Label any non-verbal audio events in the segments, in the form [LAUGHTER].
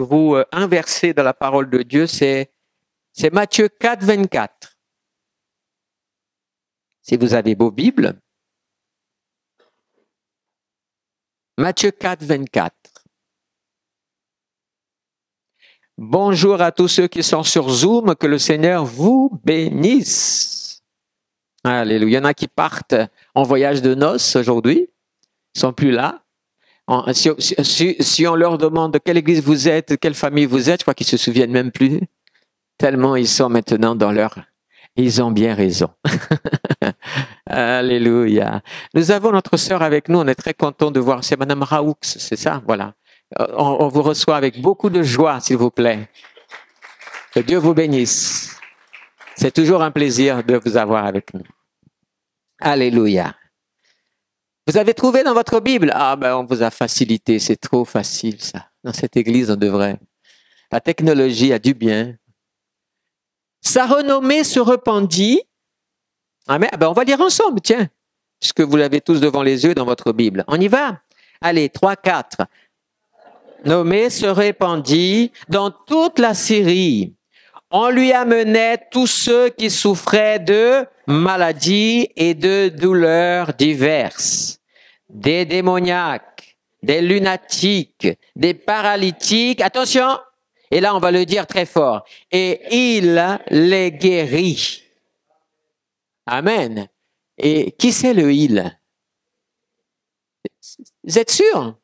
vous euh, un verset de la parole de Dieu, c'est, c'est Matthieu 4, 24. Si vous avez vos Bibles, Matthieu 4, 24. Bonjour à tous ceux qui sont sur Zoom, que le Seigneur vous bénisse. Alléluia. Il y en a qui partent en voyage de noces aujourd'hui, ils sont plus là. Si, si- si on leur demande de quelle église vous êtes, de quelle famille vous êtes, je crois qu'ils se souviennent même plus. Tellement ils sont maintenant dans leur... Ils ont bien raison. [LAUGHS] Alléluia. Nous avons notre sœur avec nous. On est très content de voir. C'est Madame Raoux, c'est ça? Voilà. Euh, On, on vous reçoit avec beaucoup de joie, s'il vous plaît. Que Dieu vous bénisse. C'est toujours un plaisir de vous avoir avec nous. Alléluia. Vous avez trouvé dans votre Bible? Ah ben on vous a facilité, c'est trop facile ça. Dans cette église, on devrait. La technologie a du bien. Sa renommée se répandit. Ah ah ben on va lire ensemble, tiens, puisque vous l'avez tous devant les yeux dans votre Bible. On y va? Allez, 3, 4. Nommé se répandit dans toute la Syrie. On lui amenait tous ceux qui souffraient de maladies et de douleurs diverses, des démoniaques, des lunatiques, des paralytiques. Attention, et là on va le dire très fort. Et il les guérit. Amen. Et qui c'est le il? Vous êtes sûr?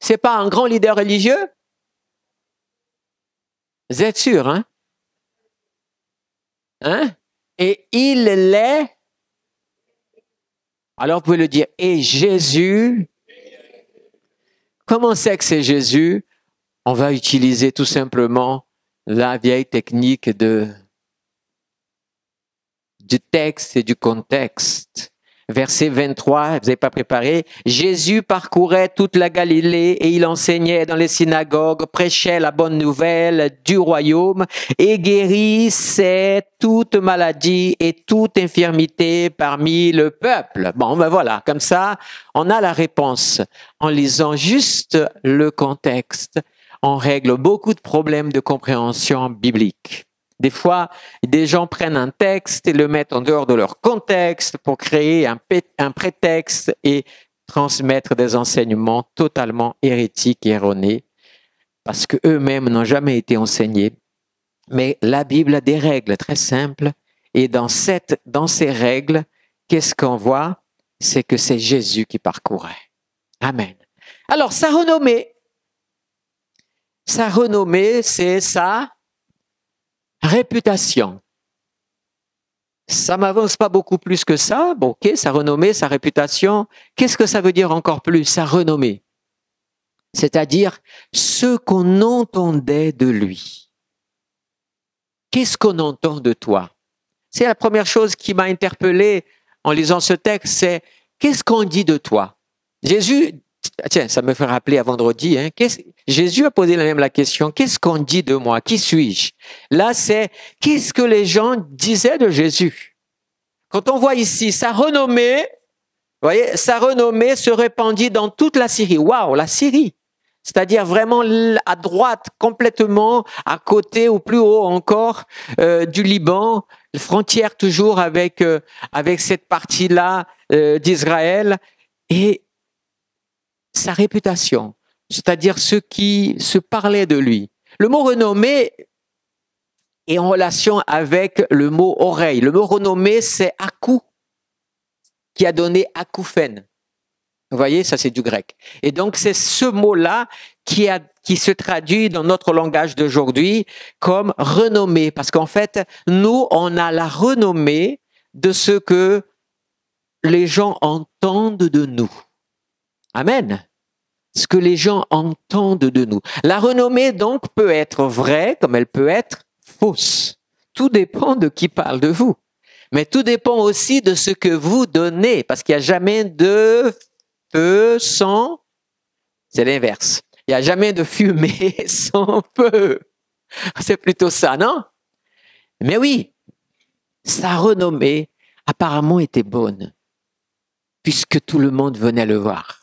C'est pas un grand leader religieux? Vous êtes sûr, hein? Hein? Et il les. Alors vous pouvez le dire. Et Jésus. Comment c'est que c'est Jésus? On va utiliser tout simplement la vieille technique de du texte et du contexte. Verset 23, vous n'avez pas préparé. Jésus parcourait toute la Galilée et il enseignait dans les synagogues, prêchait la bonne nouvelle du royaume et guérissait toute maladie et toute infirmité parmi le peuple. Bon, ben voilà, comme ça, on a la réponse. En lisant juste le contexte, on règle beaucoup de problèmes de compréhension biblique. Des fois, des gens prennent un texte et le mettent en dehors de leur contexte pour créer un, prétexte et transmettre des enseignements totalement hérétiques et erronés parce que eux-mêmes n'ont jamais été enseignés. Mais la Bible a des règles très simples et dans, cette, dans ces règles, qu'est-ce qu'on voit? C'est que c'est Jésus qui parcourait. Amen. Alors, sa renommée, sa renommée, c'est ça réputation. Ça m'avance pas beaucoup plus que ça. Bon, ok, sa renommée, sa réputation. Qu'est-ce que ça veut dire encore plus, sa renommée? C'est-à-dire ce qu'on entendait de lui. Qu'est-ce qu'on entend de toi? C'est la première chose qui m'a interpellé en lisant ce texte, c'est qu'est-ce qu'on dit de toi? Jésus, tiens, ça me fait rappeler à vendredi, hein, Jésus a posé la même la question, qu'est-ce qu'on dit de moi? Qui suis-je? Là, c'est qu'est-ce que les gens disaient de Jésus? Quand on voit ici sa renommée, voyez, sa renommée se répandit dans toute la Syrie. Waouh, la Syrie. C'est-à-dire vraiment à droite, complètement à côté ou plus haut encore euh, du Liban, frontière toujours avec euh, avec cette partie-là euh, d'Israël. Et sa réputation, c'est-à-dire ceux qui se parlaient de lui. Le mot renommé est en relation avec le mot oreille. Le mot renommé, c'est akou, qui a donné akouphène. Vous voyez, ça c'est du grec. Et donc c'est ce mot-là qui, qui se traduit dans notre langage d'aujourd'hui comme renommé, parce qu'en fait, nous, on a la renommée de ce que les gens entendent de nous. Amen. Ce que les gens entendent de nous. La renommée, donc, peut être vraie comme elle peut être fausse. Tout dépend de qui parle de vous. Mais tout dépend aussi de ce que vous donnez, parce qu'il n'y a jamais de feu sans... C'est l'inverse. Il n'y a jamais de fumée [LAUGHS] sans feu. C'est plutôt ça, non? Mais oui, sa renommée apparemment était bonne, puisque tout le monde venait le voir.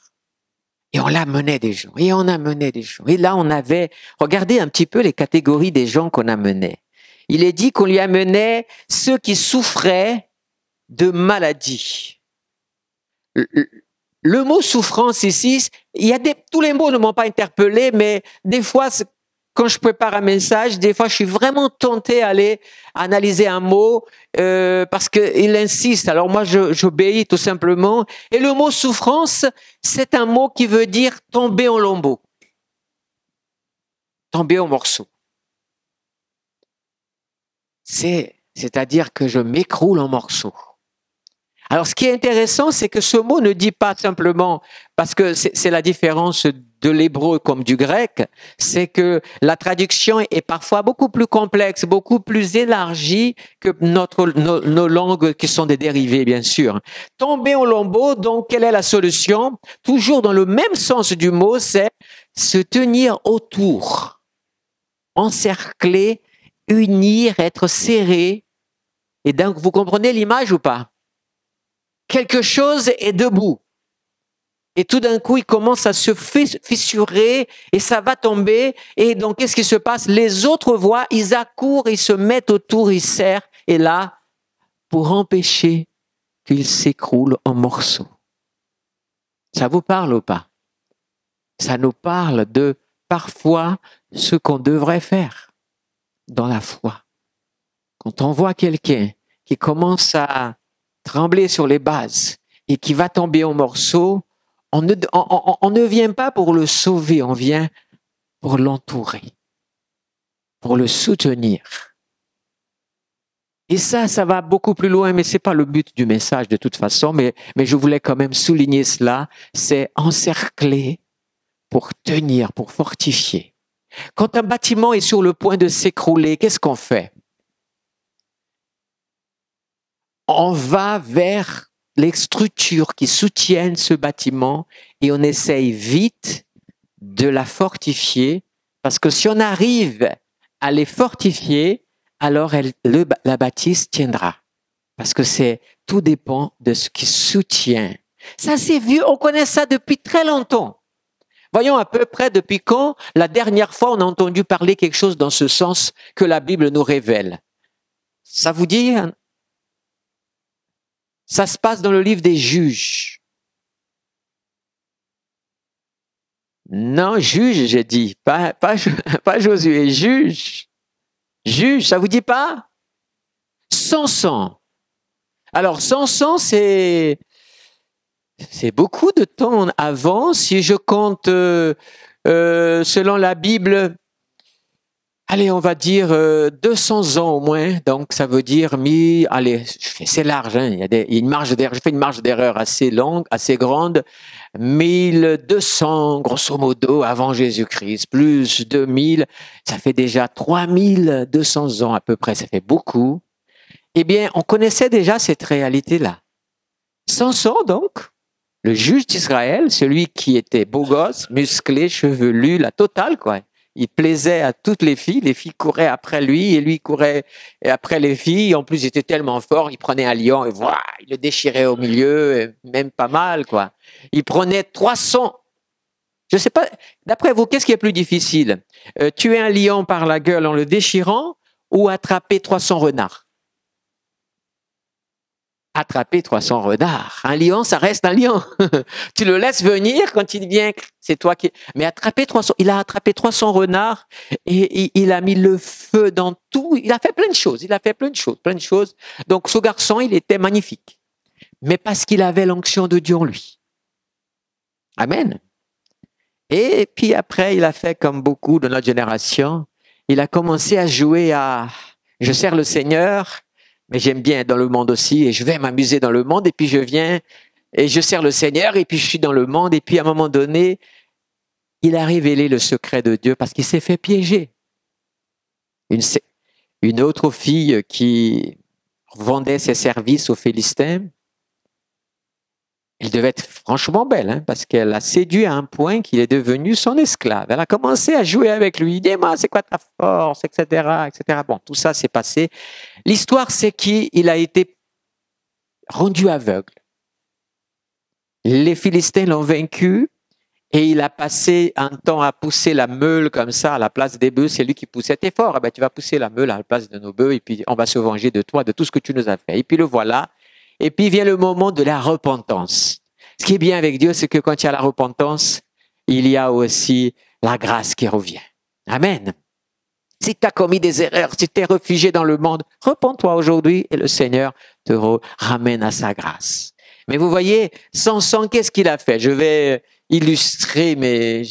Et on l'amenait des gens, et on amenait des gens. Et là, on avait, regardez un petit peu les catégories des gens qu'on amenait. Il est dit qu'on lui amenait ceux qui souffraient de maladies. Le mot souffrance ici, il y a des, tous les mots ne m'ont pas interpellé, mais des fois, quand je prépare un message, des fois, je suis vraiment tenté à aller analyser un mot euh, parce qu'il insiste. Alors moi, j'obéis tout simplement. Et le mot souffrance, c'est un mot qui veut dire tomber en lambeaux, tomber en morceaux. C'est, c'est-à-dire que je m'écroule en morceaux. Alors, ce qui est intéressant, c'est que ce mot ne dit pas simplement, parce que c'est la différence de l'hébreu comme du grec, c'est que la traduction est parfois beaucoup plus complexe, beaucoup plus élargie que notre, nos, langues qui sont des dérivés, bien sûr. Tomber au lambeau, donc, quelle est la solution? Toujours dans le même sens du mot, c'est se tenir autour, encercler, unir, être serré. Et donc, vous comprenez l'image ou pas? quelque chose est debout. Et tout d'un coup, il commence à se fissurer et ça va tomber. Et donc, qu'est-ce qui se passe? Les autres voient, ils accourent, ils se mettent autour, ils serrent. Et là, pour empêcher qu'il s'écroule en morceaux. Ça vous parle ou pas? Ça nous parle de parfois ce qu'on devrait faire dans la foi. Quand on voit quelqu'un qui commence à trembler sur les bases et qui va tomber en morceaux, on ne, on, ne vient pas pour le sauver, on vient pour l'entourer, pour le soutenir. Et ça, ça va beaucoup plus loin, mais c'est pas le but du message de toute façon, mais, mais je voulais quand même souligner cela, c'est encercler pour tenir, pour fortifier. Quand un bâtiment est sur le point de s'écrouler, qu'est-ce qu'on fait? On va vers les structures qui soutiennent ce bâtiment et on essaye vite de la fortifier parce que si on arrive à les fortifier, alors la bâtisse tiendra. Parce que c'est, tout dépend de ce qui soutient. Ça c'est vu, on connaît ça depuis très longtemps. Voyons à peu près depuis quand la dernière fois on a entendu parler quelque chose dans ce sens que la Bible nous révèle. Ça vous dit ça se passe dans le livre des juges. Non, juge, j'ai dit, [LAUGHS] pas, Josué, juge. Juge, ça vous dit pas? Samson. Alors, Samson, c'est c'est beaucoup de temps avant. Si je compte, euh, euh, selon la Bible, allez, on va dire 200 euh, ans au moins. Donc, ça veut dire mi, allez, c'est large. Hein, il, y a des, une marge d'erreur. Je fais une marge d'erreur assez longue, assez grande. 1200, grosso modo, avant Jésus-Christ, plus 2000, ça fait déjà 3200 ans à peu près. Ça fait beaucoup. Eh bien, on connaissait déjà cette réalité-là. Samson, donc, le juge d'Israël, celui qui était beau gosse, musclé, chevelu, la totale, quoi il plaisait à toutes les filles. Les filles couraient après lui et lui courait après les filles. En plus, il était tellement fort, il prenait un lion et voilà, il le déchirait au milieu, même pas mal, quoi. Il prenait 300. Je sais pas, d'après vous, qu'est-ce qui est plus difficile? Euh, tuer un lion par la gueule en le déchirant ou attraper 300 renards? Attraper 300 renards. Un lion, ça reste un lion. [LAUGHS] tu le laisses venir quand il vient, c'est toi qui. Mais attraper 300, il a attrapé 300 renards et, il a mis le feu dans tout. Il a fait plein de choses. Il a fait plein de choses, plein de choses. Donc ce garçon, il était magnifique, mais parce qu'il avait l'onction de Dieu en lui. Amen. Et puis après, il a fait comme beaucoup de notre génération. Il a commencé à jouer à je sers le Seigneur, mais j'aime bien être dans le monde aussi et je vais m'amuser dans le monde et puis je viens et je sers le Seigneur et puis je suis dans le monde et puis à un moment donné, il a révélé le secret de Dieu parce qu'il s'est fait piéger. Une, autre fille qui vendait ses services aux Philistins, elle devait être franchement belle, hein, parce qu'elle a séduit à un point qu'il est devenu son esclave. Elle a commencé à jouer avec lui. Dis-moi, c'est quoi ta force, etc., etc. Bon, tout ça s'est passé. L'histoire, c'est qu'il a été rendu aveugle. Les Philistins l'ont vaincu et il a passé un temps à pousser la meule comme ça à la place des bœufs. C'est lui qui poussait. T'es fort, eh ben, tu vas pousser la meule à la place de nos bœufs et puis on va se venger de toi, de tout ce que tu nous as fait. Et puis le voilà. Et puis vient le moment de la repentance. Ce qui est bien avec Dieu, c'est que quand il y a la repentance, il y a aussi la grâce qui revient. Amen. Si tu as commis des erreurs, si tu es réfugié dans le monde, repens-toi aujourd'hui et le Seigneur te ramène à sa grâce. Mais vous voyez, Samson, qu'est-ce qu'il a fait? Je vais illustrer, mais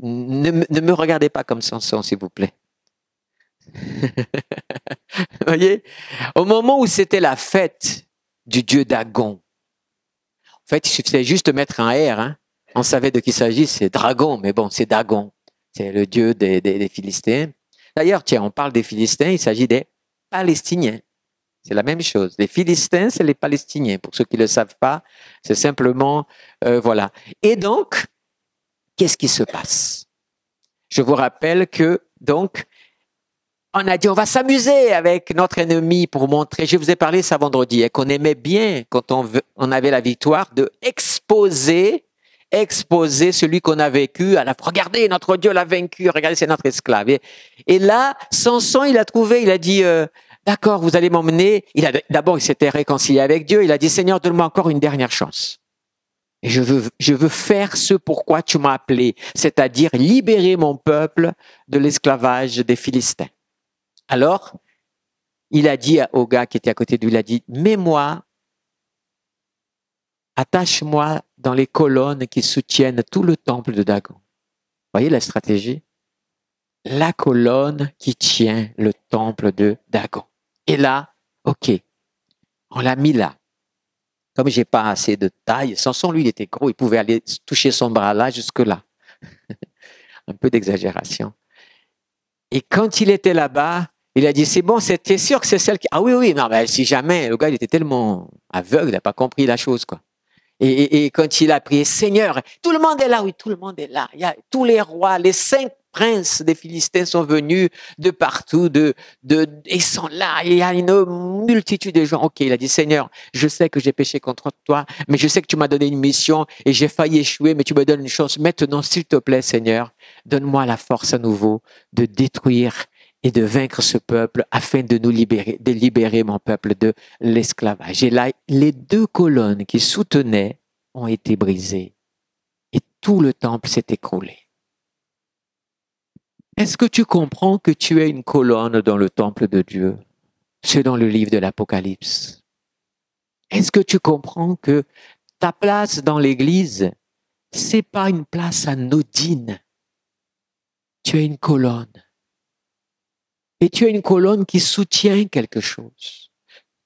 ne, ne, me regardez pas comme Samson, s'il vous plaît. [LAUGHS] vous voyez? Au moment où c'était la fête du dieu Dagon, en fait, il suffisait juste de mettre un R. Hein. On savait de qui s'agit, c'est Dragon, mais bon, c'est Dagon. C'est le dieu des, des Philistins. D'ailleurs, tiens, on parle des Philistins, il s'agit des Palestiniens. C'est la même chose. Les Philistins, c'est les Palestiniens. Pour ceux qui ne le savent pas, c'est simplement, euh, voilà. Et donc, qu'est-ce qui se passe? Je vous rappelle que, donc, on a dit, on va s'amuser avec notre ennemi pour montrer, je vous ai parlé ça vendredi, et qu'on aimait bien, quand on, on avait la victoire, de exposer exposer celui qu'on a vécu à la, regardez, notre Dieu l'a vaincu, regardez, c'est notre esclave. Et, là, Samson, il a trouvé, il a dit, euh, d'accord, vous allez m'emmener. Il a, d'abord, il s'était réconcilié avec Dieu. Il a dit, Seigneur, donne-moi encore une dernière chance. Et je veux, je veux faire ce pourquoi tu m'as appelé, c'est-à-dire libérer mon peuple de l'esclavage des Philistins. Alors, il a dit au gars qui était à côté de lui, il a dit, mets-moi attache-moi dans les colonnes qui soutiennent tout le temple de Dagon. Voyez la stratégie? La colonne qui tient le temple de Dagon. Et là, ok, on l'a mis là. Comme j'ai pas assez de taille, Samson lui il était gros, il pouvait aller toucher son bras là jusque là. [LAUGHS] Un peu d'exagération. Et quand il était là-bas, il a dit c'est bon, c'était sûr que c'est celle qui? Ah oui oui, non si jamais le gars il était tellement aveugle, il n'a pas compris la chose quoi. Et, quand il a prié, Seigneur, tout le monde est là, oui, tout le monde est là. Il y a tous les rois, les cinq princes des Philistins sont venus de partout, de, de, ils sont là. Il y a une multitude de gens. Ok, il a dit, Seigneur, je sais que j'ai péché contre toi, mais je sais que tu m'as donné une mission et j'ai failli échouer, mais tu me donnes une chance. Maintenant, s'il te plaît, Seigneur, donne-moi la force à nouveau de détruire et de vaincre ce peuple afin de nous libérer, de libérer mon peuple de l'esclavage. Et là, les deux colonnes qui soutenaient ont été brisées et tout le temple s'est écroulé. Est-ce que tu comprends que tu es une colonne dans le temple de Dieu? C'est dans le livre de l'Apocalypse. Est-ce que tu comprends que ta place dans l'église, c'est pas une place anodine? Tu es une colonne et tu as une colonne qui soutient quelque chose.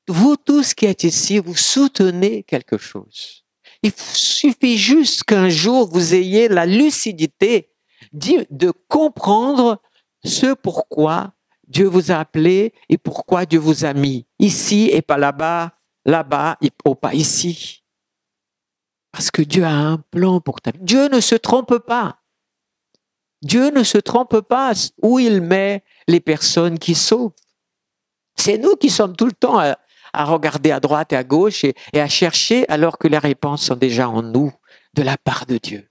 Vous tous qui êtes ici, vous soutenez quelque chose. Il suffit juste qu'un jour vous ayez la lucidité de comprendre ce pourquoi Dieu vous a appelé et pourquoi Dieu vous a mis ici et pas là-bas, là-bas et pas ici. Parce que Dieu a un plan pour ta vie. Dieu ne se trompe pas. Dieu ne se trompe pas où il met les personnes qui sauvent. C'est nous qui sommes tout le temps à, regarder à droite et à gauche et, à chercher alors que les réponses sont déjà en nous de la part de Dieu.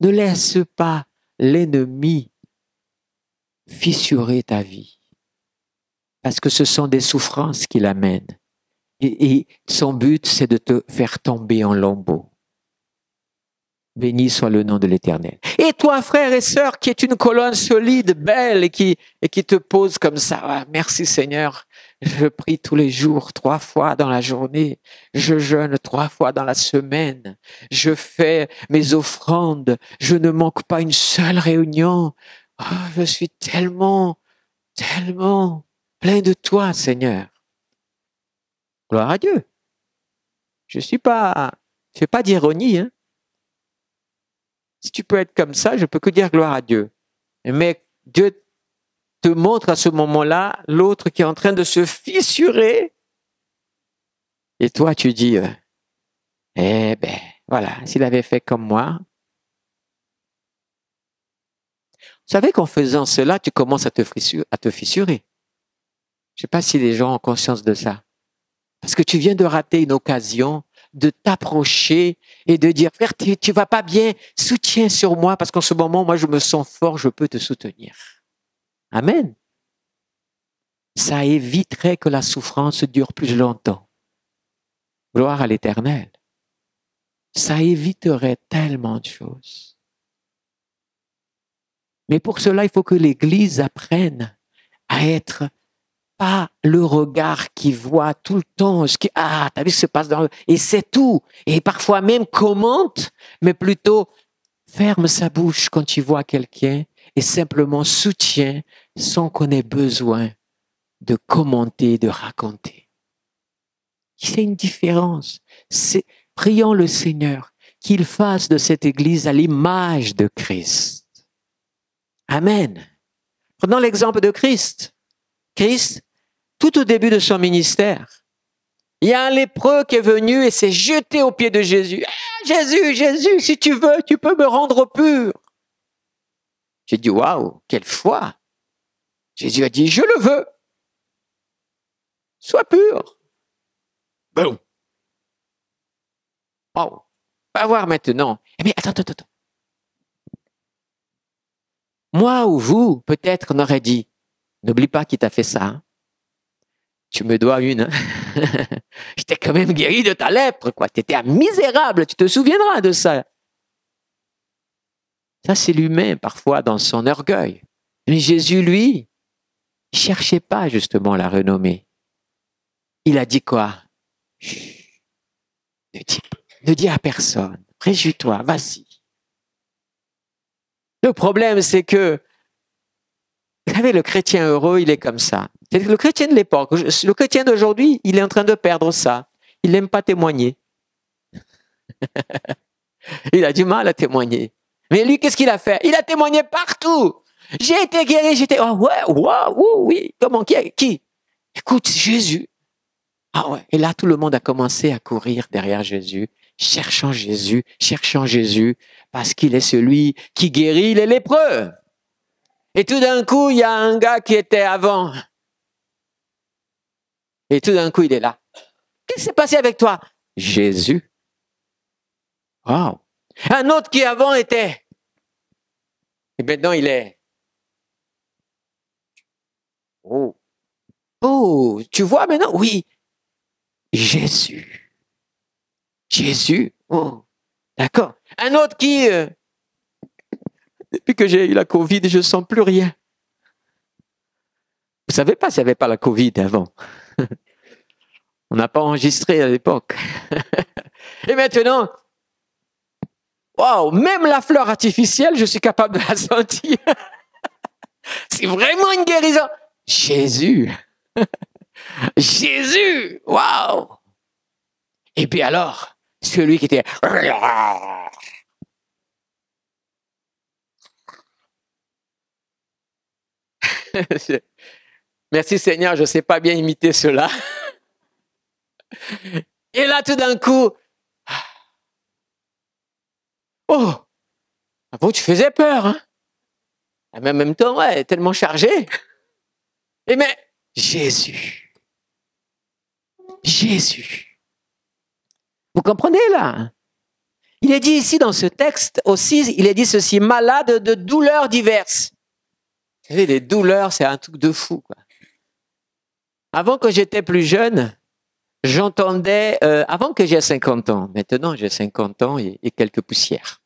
Ne laisse pas l'ennemi fissurer ta vie, parce que ce sont des souffrances qu'il amène. Et, et son but, c'est de te faire tomber en lambeaux. Béni soit le nom de l'Éternel. Et toi, frère et sœur, qui est une colonne solide, belle, et qui, et qui te pose comme ça, ah, merci Seigneur, je prie tous les jours, trois fois dans la journée, je jeûne trois fois dans la semaine, je fais mes offrandes, je ne manque pas une seule réunion. Ah, je suis tellement, tellement plein de toi, Seigneur. Gloire à Dieu. Je suis pas, je fais pas d'ironie, hein. Si tu peux être comme ça, je peux que dire gloire à Dieu. Mais Dieu te montre à ce moment-là l'autre qui est en train de se fissurer. Et toi, tu dis, euh, eh ben, voilà, s'il avait fait comme moi. Vous savez qu'en faisant cela, tu commences à te, à te fissurer. Je ne sais pas si les gens ont conscience de ça. Parce que tu viens de rater une occasion de t'approcher et de dire, frère, tu, tu vas pas bien, soutiens sur moi parce qu'en ce moment, moi, je me sens fort, je peux te soutenir. Amen. Ça éviterait que la souffrance dure plus longtemps. Gloire à l'éternel. Ça éviterait tellement de choses. Mais pour cela, il faut que l'Église apprenne à être pas le regard qui voit tout le temps ce qui ah t'as vu ce qui se passe dans le... et c'est tout et parfois même commente mais plutôt ferme sa bouche quand tu vois quelqu'un et simplement soutient sans qu'on ait besoin de commenter de raconter c'est une différence c'est prions le Seigneur qu'il fasse de cette église à l'image de Christ Amen. Prenons l'exemple de Christ. Christ, tout au début de son ministère, il y a un lépreux qui est venu et s'est jeté aux pieds de Jésus. Ah, Jésus, Jésus, si tu veux, tu peux me rendre pur. J'ai dit, waouh, quelle foi. Jésus a dit, je le veux. Sois pur. Bon. Oh, va voir maintenant. Mais attends, attends, attends. Moi ou vous, peut-être, on aurait dit, n'oublie pas qui t'a fait ça. Hein. Tu me dois une. Hein. [LAUGHS] Je t'ai quand même guéri de ta lèpre, quoi. Tu étais un misérable, tu te souviendras de ça. Ça, c'est l'humain, parfois, dans son orgueil. Mais Jésus, lui, il cherchait pas justement la renommée. Il a dit quoi? Ne dis, ne dis à personne. Réjouis-toi, vas-y. Le problème, c'est que, vous savez, le chrétien heureux, il est comme ça. Le chrétien de l'époque. Le chrétien d'aujourd'hui, il est en train de perdre ça. Il n'aime pas témoigner. [LAUGHS] il a du mal à témoigner. Mais lui, qu'est-ce qu'il a fait? Il a témoigné partout. J'ai été guéri, j'étais, oh ouais, wow, oui, comment, qui, qui? Écoute, Jésus. Ah ouais. Et là, tout le monde a commencé à courir derrière Jésus cherchant Jésus, cherchant Jésus, parce qu'il est celui qui guérit les lépreux. Et tout d'un coup, il y a un gars qui était avant. Et tout d'un coup, il est là. Qu'est-ce qui s'est passé avec toi? Jésus. Wow. Un autre qui avant était. Et maintenant, il est. Oh. Oh, tu vois maintenant? Oui. Jésus. Jésus. Oh, d'accord. Un autre qui, euh, depuis que j'ai eu la Covid, je ne sens plus rien. Vous savez pas s'il n'y avait pas la Covid avant. [LAUGHS] On n'a pas enregistré à l'époque. [LAUGHS] Et maintenant, waouh, même la fleur artificielle, je suis capable de la sentir. [LAUGHS] C'est vraiment une guérison. Jésus. Jésus. Waouh. Et puis alors, celui qui était... [LAUGHS] Merci Seigneur, je ne sais pas bien imiter cela. Et là, tout d'un coup, oh, avant tu faisais peur, hein? Mais en même temps, ouais, tellement chargé. Et mais Jésus, Jésus, vous comprenez là? Il est dit ici dans ce texte aussi, il est dit ceci, malade de douleurs diverses. Savez, les douleurs, c'est un truc de fou. Avant que j'étais plus jeune, j'entendais, euh, avant que j'ai 50 ans, maintenant j'ai 50 ans et, quelques poussières.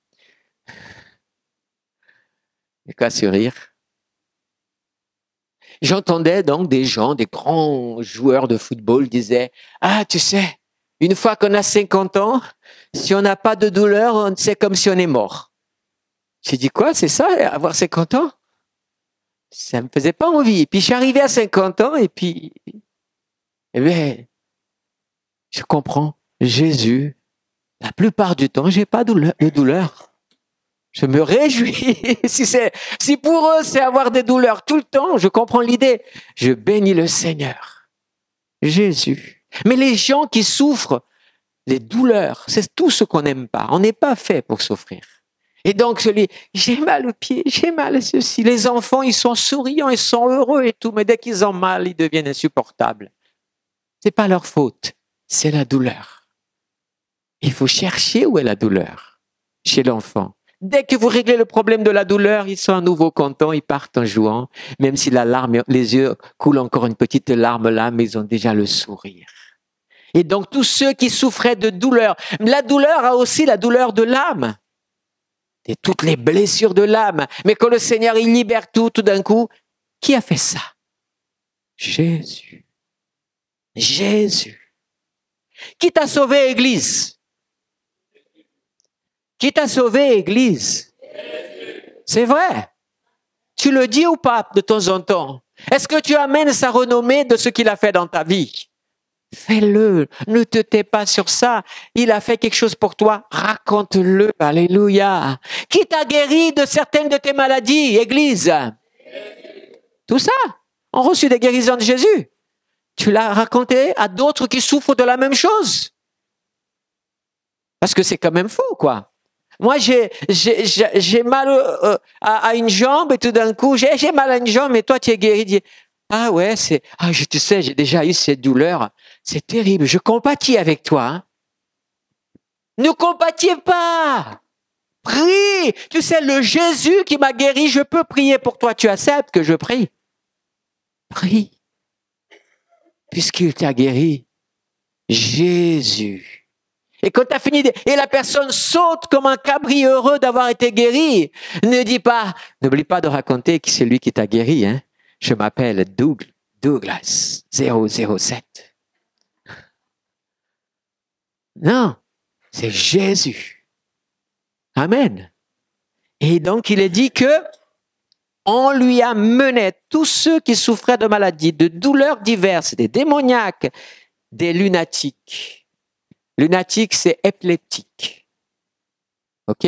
Et quoi sourire J'entendais donc des gens, des grands joueurs de football disaient, ah, tu sais, une fois qu'on a 50 ans, si on n'a pas de douleur, c'est comme si on est mort. J'ai dit quoi, c'est ça, avoir 50 ans? Ça me faisait pas envie. Et puis je suis arrivé à 50 ans et puis, eh bien, je comprends. Jésus, la plupart du temps, j'ai pas de douleur. Je me réjouis. [LAUGHS] si c'est, si pour eux c'est avoir des douleurs tout le temps, je comprends l'idée. Je bénis le Seigneur. Jésus. Mais les gens qui souffrent les douleurs, c'est tout ce qu'on n'aime pas. On n'est pas fait pour souffrir. Et donc, celui, j'ai mal au pied, j'ai mal à ceci. Les enfants, ils sont souriants, ils sont heureux et tout, mais dès qu'ils ont mal, ils deviennent insupportables. C'est pas leur faute, c'est la douleur. Il faut chercher où est la douleur chez l'enfant. Dès que vous réglez le problème de la douleur, ils sont à nouveau contents, ils partent en jouant, même si la larme, les yeux coulent encore une petite larme là, mais ils ont déjà le sourire. Et donc tous ceux qui souffraient de douleur, la douleur a aussi la douleur de l'âme, toutes les blessures de l'âme. Mais quand le Seigneur il libère tout, tout d'un coup, qui a fait ça? Jésus. Jésus. Qui t'a sauvé, Église? Qui t'a sauvé, Église? C'est vrai. Tu le dis ou pas de temps en temps? Est-ce que tu amènes sa renommée de ce qu'il a fait dans ta vie? Fais-le. Ne te tais pas sur ça. Il a fait quelque chose pour toi. Raconte-le. Alléluia. Qui t'a guéri de certaines de tes maladies, Église? Tout ça. On reçu des guérisons de Jésus. Tu l'as raconté à d'autres qui souffrent de la même chose. Parce que c'est quand même faux, quoi. Moi, j'ai, mal euh, à, une jambe et tout d'un coup, j'ai, mal à une jambe et toi, tu es guéri. Ah ouais, c'est, ah, je, tu sais, j'ai déjà eu cette douleur. C'est terrible. Je compatis avec toi. Hein. Ne compatiez pas. Prie. Tu sais, le Jésus qui m'a guéri, je peux prier pour toi. Tu acceptes que je prie? Prie. Puisqu'il t'a guéri. Jésus. Et quand tu as fini, et la personne saute comme un cabri heureux d'avoir été guéri, ne dis pas, n'oublie pas de raconter que c'est lui qui t'a guéri, hein. Je m'appelle Douglas 007. Non, c'est Jésus. Amen. Et donc il est dit que on lui a mené tous ceux qui souffraient de maladies, de douleurs diverses, des démoniaques, des lunatiques. Lunatique, c'est épileptique. OK?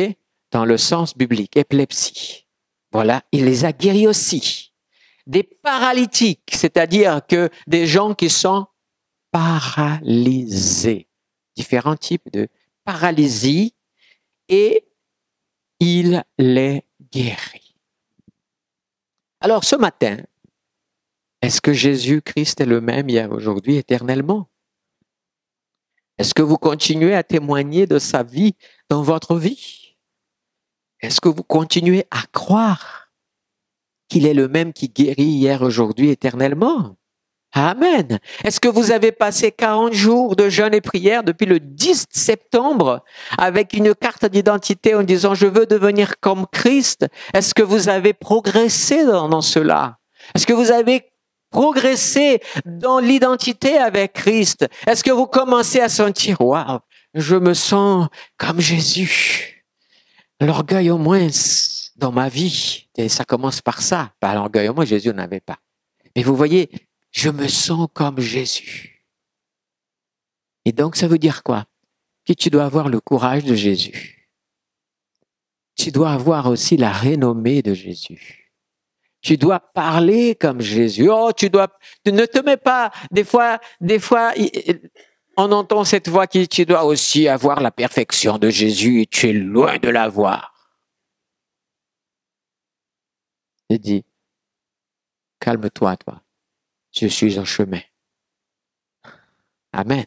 Dans le sens biblique, épilepsie. Voilà, il les a guéris aussi des paralytiques, c'est-à-dire que des gens qui sont paralysés, différents types de paralysie, et il les guérit. Alors ce matin, est-ce que Jésus-Christ est le même hier, aujourd'hui, éternellement? Est-ce que vous continuez à témoigner de sa vie dans votre vie? Est-ce que vous continuez à croire qu'il est le même qui guérit hier, aujourd'hui, éternellement. Amen. Est-ce que vous avez passé 40 jours de jeûne et prière depuis le 10 septembre avec une carte d'identité en disant je veux devenir comme Christ? Est-ce que vous avez progressé dans, cela? Est-ce que vous avez progressé dans l'identité avec Christ? Est-ce que vous commencez à sentir waouh, je me sens comme Jésus? L'orgueil au moins dans ma vie. Et ça commence par ça. Pas l'orgueil. Moi, Jésus n'avait pas. Mais vous voyez, je me sens comme Jésus. Et donc, ça veut dire quoi? Que tu dois avoir le courage de Jésus. Tu dois avoir aussi la renommée de Jésus. Tu dois parler comme Jésus. Oh, tu dois, ne te mets pas, des fois, des fois, on entend cette voix qui, tu dois aussi avoir la perfection de Jésus et tu es loin de l'avoir. Il dit, calme-toi, toi. Je suis en chemin. Amen.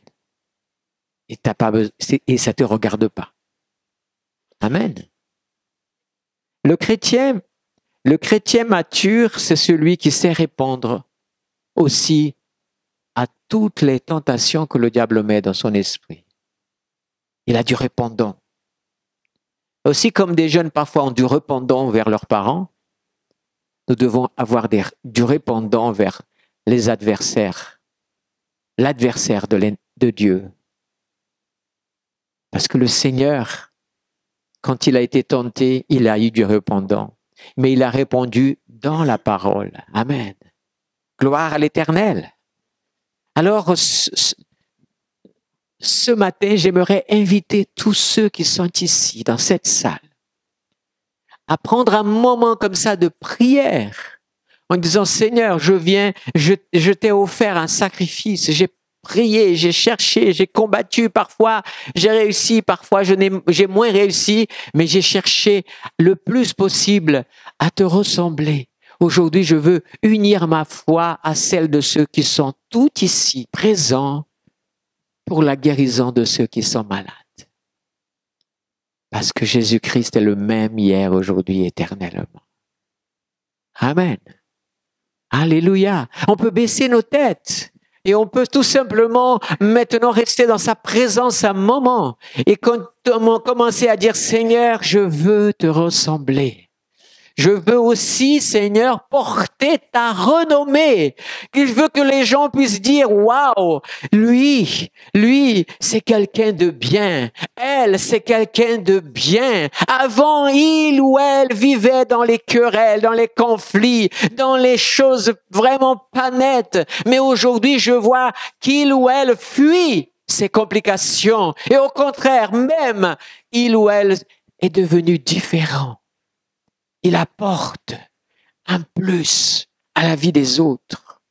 Et, t'as pas et ça ne te regarde pas. Amen. Le chrétien, le chrétien mature, c'est celui qui sait répondre aussi à toutes les tentations que le diable met dans son esprit. Il a du répondant. Aussi comme des jeunes parfois ont du répondant vers leurs parents, nous devons avoir du répondant vers les adversaires, l'adversaire de, Dieu. Parce que le Seigneur, quand il a été tenté, il a eu du répondant, mais il a répondu dans la parole. Amen. Gloire à l'Éternel. Alors, ce matin, j'aimerais inviter tous ceux qui sont ici, dans cette salle, à prendre un moment comme ça de prière en disant Seigneur, je viens, je, t'ai offert un sacrifice, j'ai prié, j'ai cherché, j'ai combattu parfois, j'ai réussi, parfois j'ai moins réussi, mais j'ai cherché le plus possible à te ressembler. Aujourd'hui, je veux unir ma foi à celle de ceux qui sont tout ici présents pour la guérison de ceux qui sont malades. Parce que Jésus-Christ est le même hier, aujourd'hui, éternellement. Amen. Alléluia. On peut baisser nos têtes et on peut tout simplement maintenant rester dans sa présence un moment et commencer à dire Seigneur, je veux te ressembler. Je veux aussi, Seigneur, porter ta renommée. Je veux que les gens puissent dire, waouh, lui, lui, c'est quelqu'un de bien. Elle, c'est quelqu'un de bien. Avant, il ou elle vivait dans les querelles, dans les conflits, dans les choses vraiment pas nettes. Mais aujourd'hui, je vois qu'il ou elle fuit ces complications. Et au contraire, même, il ou elle est devenu différent il apporte un plus à la vie des autres.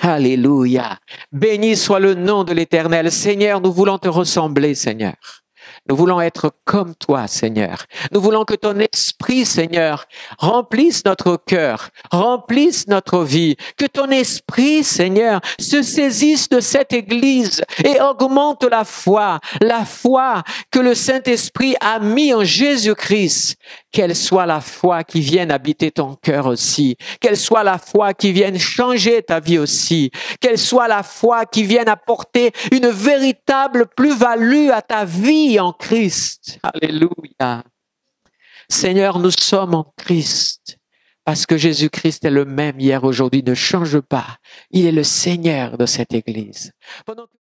Alléluia. Béni soit le nom de l'Éternel. Seigneur, nous voulons te ressembler, Seigneur. Nous voulons être comme toi, Seigneur. Nous voulons que ton esprit, Seigneur, remplisse notre cœur, remplisse notre vie. Que ton esprit, Seigneur, se saisisse de cette église et augmente la foi, la foi que le Saint-Esprit a mis en Jésus-Christ. Qu'elle soit la foi qui vienne habiter ton cœur aussi. Qu'elle soit la foi qui vienne changer ta vie aussi. Qu'elle soit la foi qui vienne apporter une véritable plus-value à ta vie en Christ. Alléluia. Seigneur, nous sommes en Christ parce que Jésus-Christ est le même hier, aujourd'hui, ne change pas. Il est le Seigneur de cette Église.